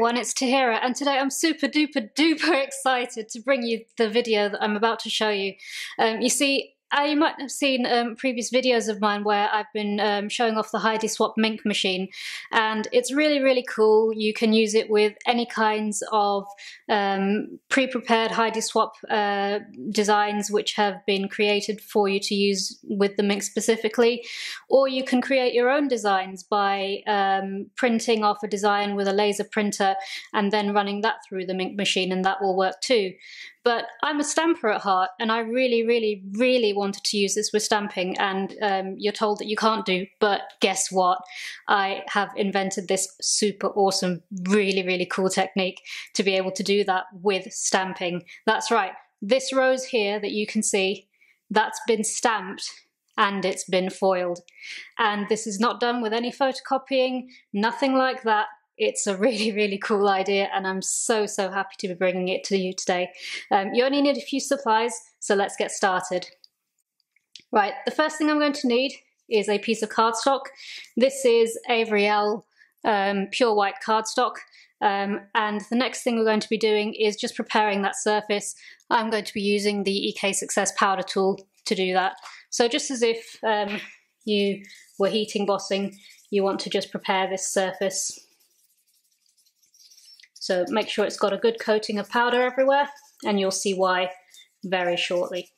everyone, it's Taheerah, and today I'm super duper duper excited to bring you the video that I'm about to show you. Um, you see, uh, you might have seen um, previous videos of mine where I've been um, showing off the HeidiSwap Minc machine, and it's really, really cool. You can use it with any kinds of um, pre-prepared Heidi Swapp uh, designs which have been created for you to use with the Minc specifically, or you can create your own designs by um, printing off a design with a laser printer and then running that through the Minc machine, and that will work too. But I'm a stamper at heart, and I really, really, really wanted to use this with stamping, and um, you're told that you can't do. But guess what? I have invented this super awesome, really, really cool technique to be able to do that with stamping. That's right. This rose here that you can see, that's been stamped and it's been foiled. And this is not done with any photocopying, nothing like that. It's a really, really cool idea, and I'm so, so happy to be bringing it to you today. Um, you only need a few supplies, so let's get started. Right, the first thing I'm going to need is a piece of cardstock. This is Avery Elle um, pure white cardstock. Um, and the next thing we're going to be doing is just preparing that surface. I'm going to be using the EK Success powder tool to do that. So just as if um, you were heat embossing, you want to just prepare this surface so make sure it's got a good coating of powder everywhere and you'll see why very shortly.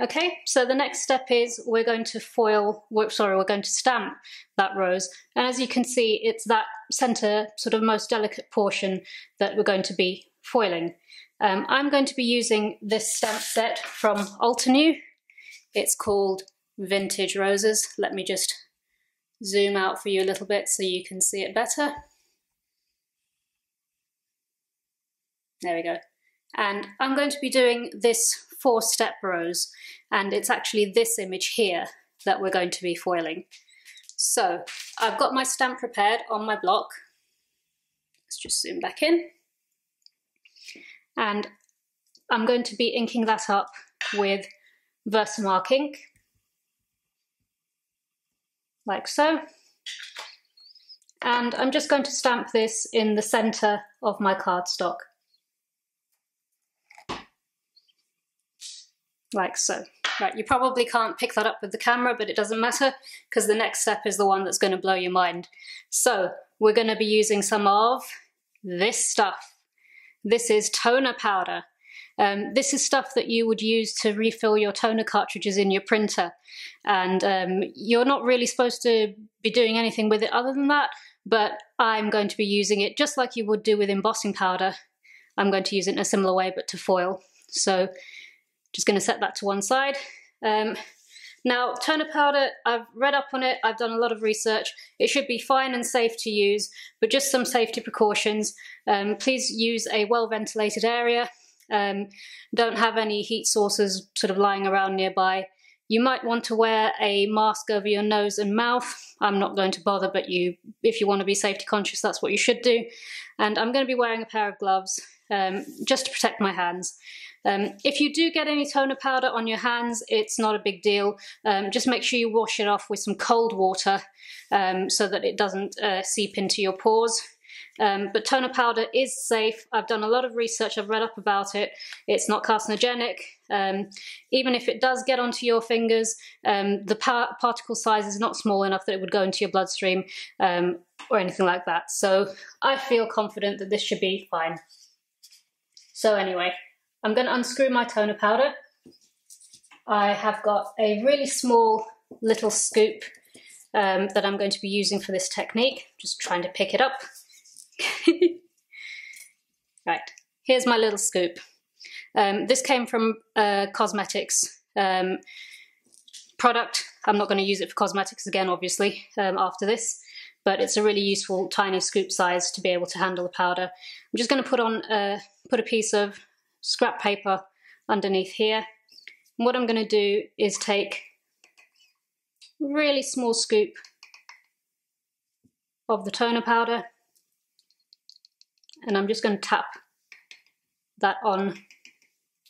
Okay, so the next step is we're going to foil, sorry, we're going to stamp that rose. And as you can see, it's that center sort of most delicate portion that we're going to be foiling. Um, I'm going to be using this stamp set from Altenew. It's called Vintage Roses. Let me just zoom out for you a little bit so you can see it better. There we go. And I'm going to be doing this four step rose and it's actually this image here that we're going to be foiling. So I've got my stamp prepared on my block. Let's just zoom back in. And I'm going to be inking that up with Versamark ink, like so. And I'm just going to stamp this in the center of my cardstock. Like so. Right, you probably can't pick that up with the camera, but it doesn't matter because the next step is the one that's going to blow your mind. So we're going to be using some of this stuff. This is toner powder. Um, this is stuff that you would use to refill your toner cartridges in your printer. And um, you're not really supposed to be doing anything with it other than that, but I'm going to be using it just like you would do with embossing powder. I'm going to use it in a similar way, but to foil. So just going to set that to one side. Um, now, toner powder, I've read up on it, I've done a lot of research. It should be fine and safe to use, but just some safety precautions. Um, please use a well ventilated area. Um, don't have any heat sources sort of lying around nearby. You might want to wear a mask over your nose and mouth. I'm not going to bother, but you, if you want to be safety conscious, that's what you should do. And I'm going to be wearing a pair of gloves um, just to protect my hands. Um, if you do get any toner powder on your hands, it's not a big deal. Um, just make sure you wash it off with some cold water um, so that it doesn't uh, seep into your pores. Um, but toner powder is safe. I've done a lot of research, I've read up about it. It's not carcinogenic. Um, even if it does get onto your fingers, um, the par particle size is not small enough that it would go into your bloodstream or anything like that. So I feel confident that this should be fine. So anyway, I'm going to unscrew my toner powder. I have got a really small little scoop um, that I'm going to be using for this technique. Just trying to pick it up. right, here's my little scoop. Um, this came from a cosmetics um, product. I'm not going to use it for cosmetics again, obviously, um, after this, but it's a really useful tiny scoop size to be able to handle the powder. I'm just going to put on a, put a piece of scrap paper underneath here. And what I'm going to do is take a really small scoop of the toner powder and I'm just going to tap that on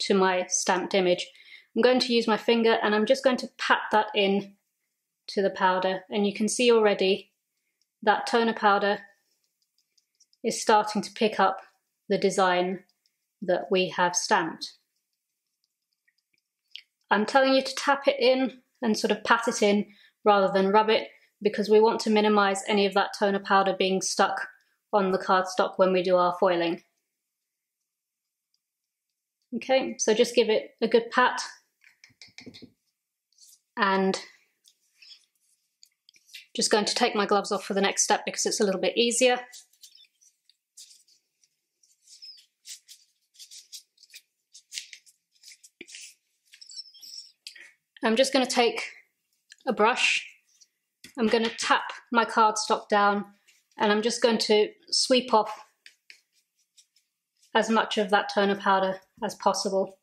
to my stamped image. I'm going to use my finger and I'm just going to pat that in to the powder and you can see already that toner powder is starting to pick up the design that we have stamped. I'm telling you to tap it in and sort of pat it in rather than rub it because we want to minimize any of that toner powder being stuck on the cardstock when we do our foiling. Okay, so just give it a good pat and just going to take my gloves off for the next step because it's a little bit easier. I'm just going to take a brush, I'm going to tap my cardstock down and I'm just going to sweep off as much of that toner powder as possible.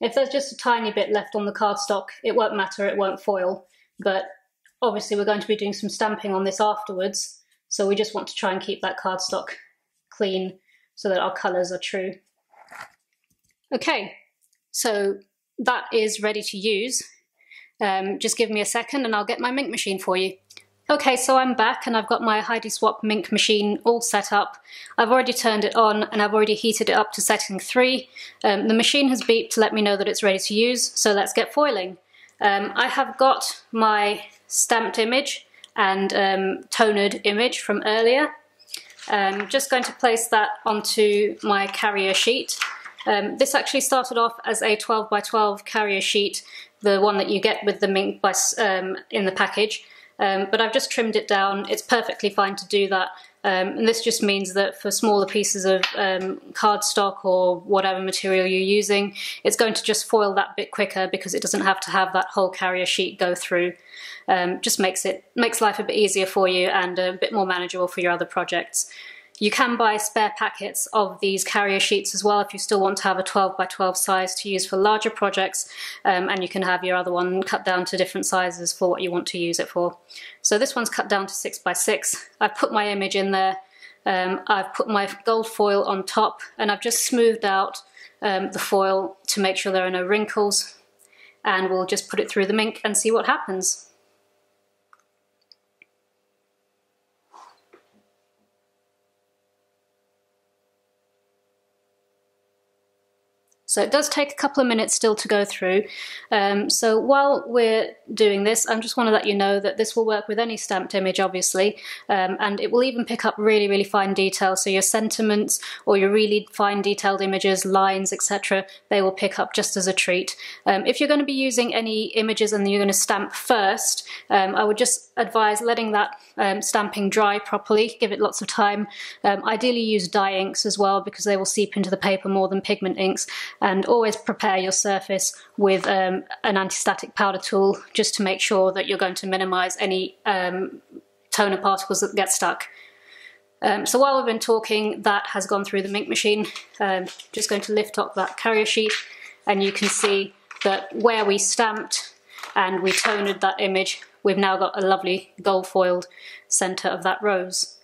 If there's just a tiny bit left on the cardstock, it won't matter, it won't foil, but obviously we're going to be doing some stamping on this afterwards, so we just want to try and keep that cardstock clean so that our colours are true. Okay, so that is ready to use. Um, just give me a second and I'll get my Minc machine for you. Okay, so I'm back and I've got my Heidi Swapp Minc machine all set up. I've already turned it on and I've already heated it up to setting 3. Um, the machine has beeped to let me know that it's ready to use, so let's get foiling. Um, I have got my stamped image and um, tonered image from earlier. I'm um, just going to place that onto my carrier sheet. Um, this actually started off as a 12 by 12 carrier sheet, the one that you get with the Minc by, um, in the package. Um, but I've just trimmed it down. It's perfectly fine to do that. Um, and this just means that for smaller pieces of um, cardstock or whatever material you're using, it's going to just foil that bit quicker because it doesn't have to have that whole carrier sheet go through. Um, just makes it makes life a bit easier for you and a bit more manageable for your other projects. You can buy spare packets of these carrier sheets as well if you still want to have a 12 by 12 size to use for larger projects um, and you can have your other one cut down to different sizes for what you want to use it for. So this one's cut down to 6 by 6. I've put my image in there, um, I've put my gold foil on top and I've just smoothed out um, the foil to make sure there are no wrinkles and we'll just put it through the Minc and see what happens. So it does take a couple of minutes still to go through. Um, so while we're doing this, I just want to let you know that this will work with any stamped image, obviously, um, and it will even pick up really, really fine detail. So your sentiments or your really fine detailed images, lines, etc., they will pick up just as a treat. Um, if you're going to be using any images and you're going to stamp first, um, I would just advise letting that um, stamping dry properly, give it lots of time. Um, ideally use dye inks as well because they will seep into the paper more than pigment inks and always prepare your surface with um, an anti-static powder tool just to make sure that you're going to minimize any um, toner particles that get stuck. Um, so while we've been talking, that has gone through the Minc machine. Um, just going to lift up that carrier sheet and you can see that where we stamped and we toned that image, we've now got a lovely gold foiled center of that rose.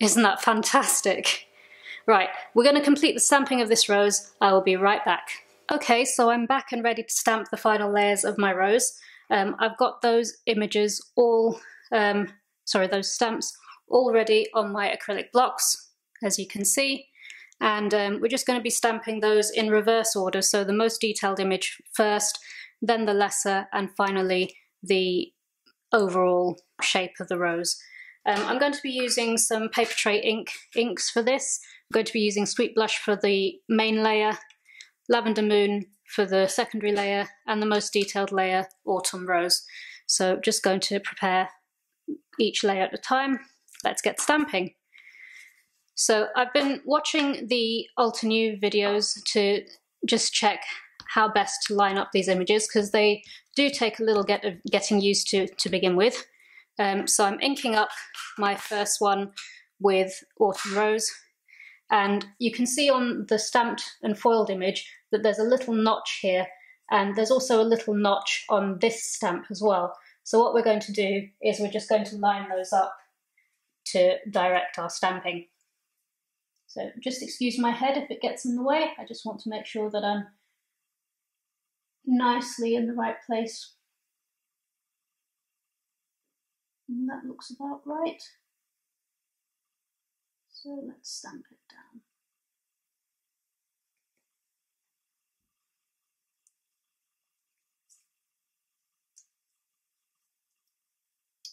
Isn't that fantastic? Right, we're going to complete the stamping of this rose. I will be right back. Okay, so I'm back and ready to stamp the final layers of my rose. Um, I've got those images all, um, sorry, those stamps already on my acrylic blocks, as you can see. And um, we're just going to be stamping those in reverse order. So the most detailed image first, then the lesser, and finally the overall shape of the rose. Um, I'm going to be using some Papertrey Ink inks for this. Going to be using Sweet Blush for the main layer, Lavender Moon for the secondary layer, and the most detailed layer, Autumn Rose. So just going to prepare each layer at a time. Let's get stamping. So I've been watching the Altenew videos to just check how best to line up these images because they do take a little get of getting used to to begin with. Um, so I'm inking up my first one with Autumn Rose and you can see on the stamped and foiled image that there's a little notch here, and there's also a little notch on this stamp as well. So what we're going to do is we're just going to line those up to direct our stamping. So just excuse my head if it gets in the way. I just want to make sure that I'm nicely in the right place. And that looks about right. So let's stamp it down.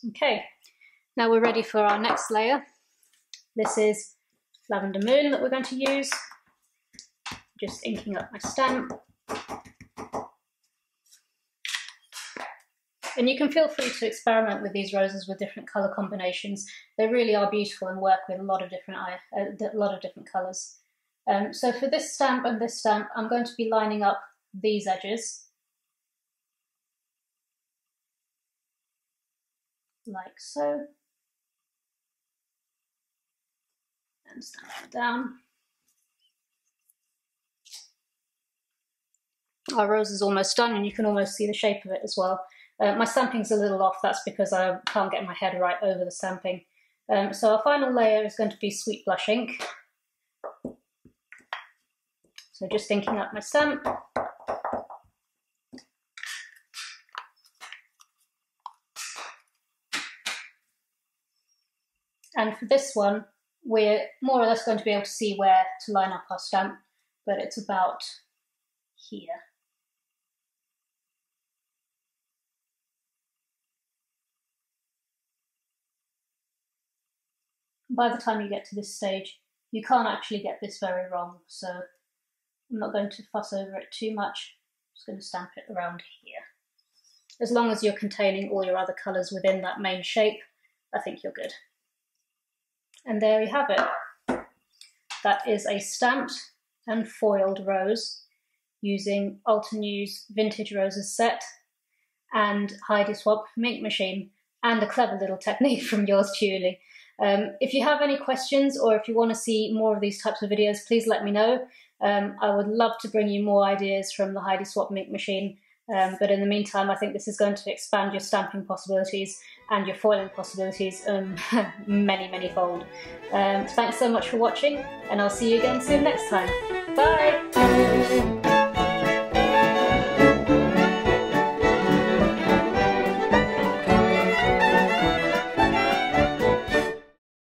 Okay, now we're ready for our next layer. This is Lavender Moon that we're going to use. Just inking up my stamp. And you can feel free to experiment with these roses with different colour combinations. They really are beautiful and work with a lot of different uh, a lot of different colours. Um, so for this stamp and this stamp, I'm going to be lining up these edges. Like so. And stamp it down. Our rose is almost done and you can almost see the shape of it as well. Uh, my stamping's a little off, that's because I can't get my head right over the stamping. Um, so our final layer is going to be Sweet Blush ink. So just inking up my stamp. And for this one, we're more or less going to be able to see where to line up our stamp, but it's about here. By the time you get to this stage, you can't actually get this very wrong. So I'm not going to fuss over it too much. I'm just going to stamp it around here. As long as you're containing all your other colours within that main shape, I think you're good. And there we have it. That is a stamped and foiled rose using Altenew's Vintage Roses set and Heidi Swapp Minc Machine and a clever little technique from yours truly. Um, if you have any questions or if you want to see more of these types of videos, please let me know. Um, I would love to bring you more ideas from the Heidi Swapp Minc Machine. Um, but in the meantime, I think this is going to expand your stamping possibilities and your foiling possibilities um, many, many fold. Um, thanks so much for watching, and I'll see you again soon next time. Bye!